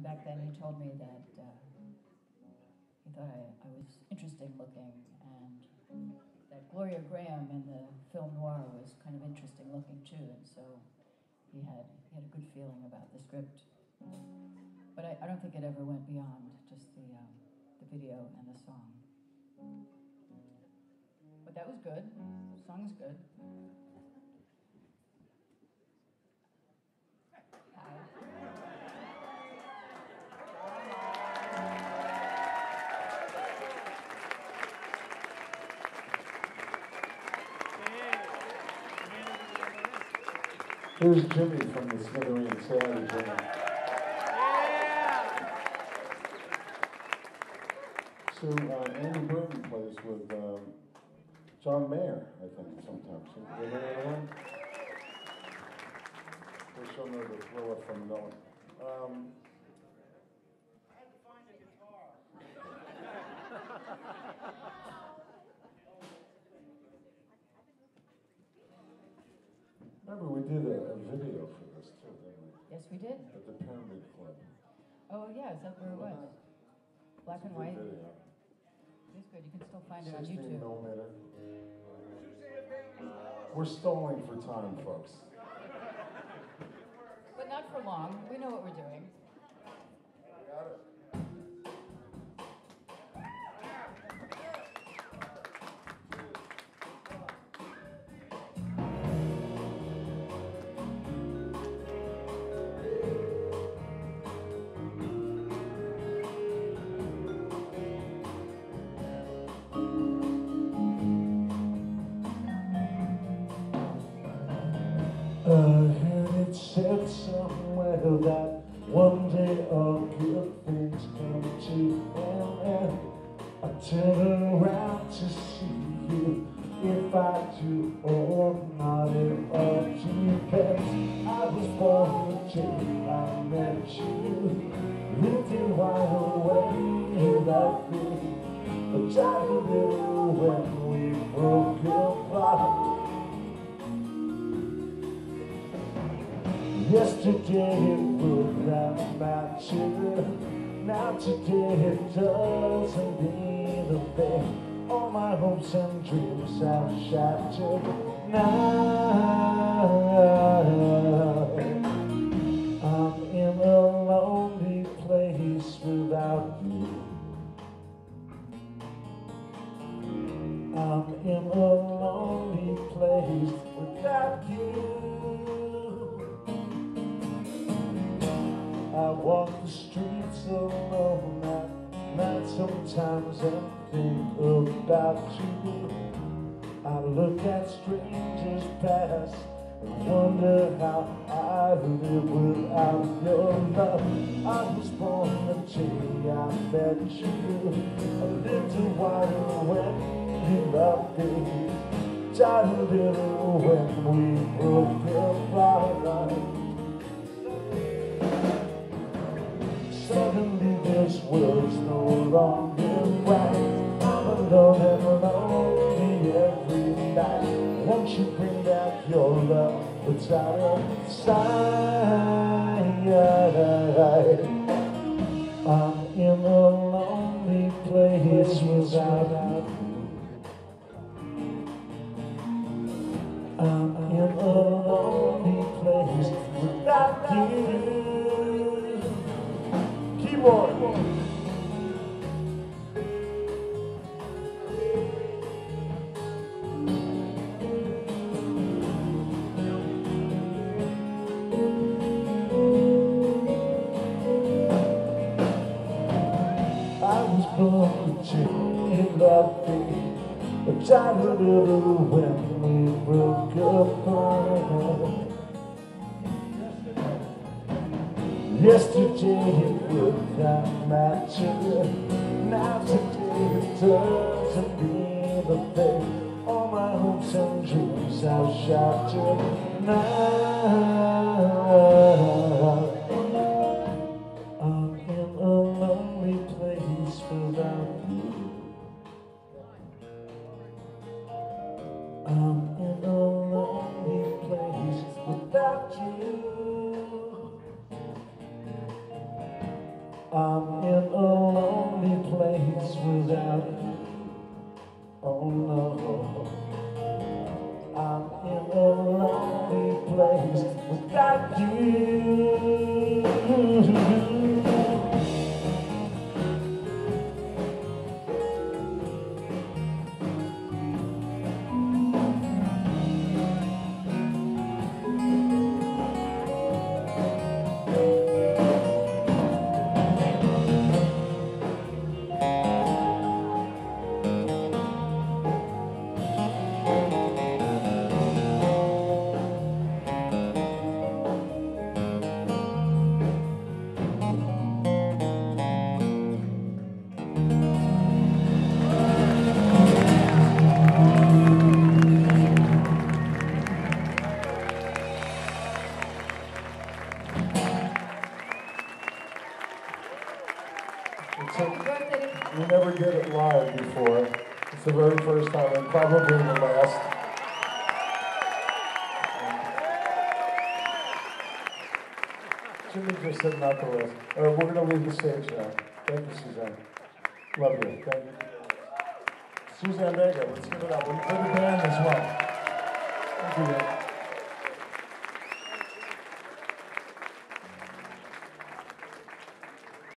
And back then, he told me that uh, he thought I, I was interesting looking, and that Gloria Grahame in the film noir was kind of interesting looking too. And so he had he had a good feeling about the script. But I, I don't think it ever went beyond just the um, the video and the song. But that was good. The song Here's Jimmy from the Smithereens. Say hi to Jimmy. So uh, Andy Burton plays with um, John Mayer, I think, sometimes. You ever heard of him? They show me the thriller from Noah. Um, Remember, we did a, a video for this too, didn't we? Yes, we did. At the Pyramid Club. Oh, yeah, is that where it was? Black and white? video. It's good, you can still find it on 16 YouTube. millimeter. We're stalling for time, folks. But not for long, we know what we're doing. That one day all good things come to an end. I turn around to see you if I do or not. It all depends. I was born the day I met you. Living wide awake that day. But I knew when we broke apart. Yesterday it would not matter. Now today it doesn't mean a thing. All my hopes and dreams have shattered now. I'm in a lonely place without you. I'm in a lonely place without you. I walk the streets alone at night sometimes and think about you. I look at strangers pass and wonder how I live without your love. I was born the day I met you. I a while when you loved me. Died a little when we broke apart. Suddenly your love that's out of I'm in a lonely place without you. I'm in a lonely place without you. Keyboard. I was born to love me, but I little when we broke apart. Yesterday it would not matter. Now today it doesn't mean a thing. All my hopes and dreams have shattered now. I'm in a lonely place without you. Oh no. I'm in a lonely place without you. We never did it live before. It's the very first time and probably the last. Jimmy just said not the last. All right, we're gonna leave the stage now. Thank you, Suzanne. Love you. Thank you. Suzanne Vega, let's give it up. For the band as well. Thank you.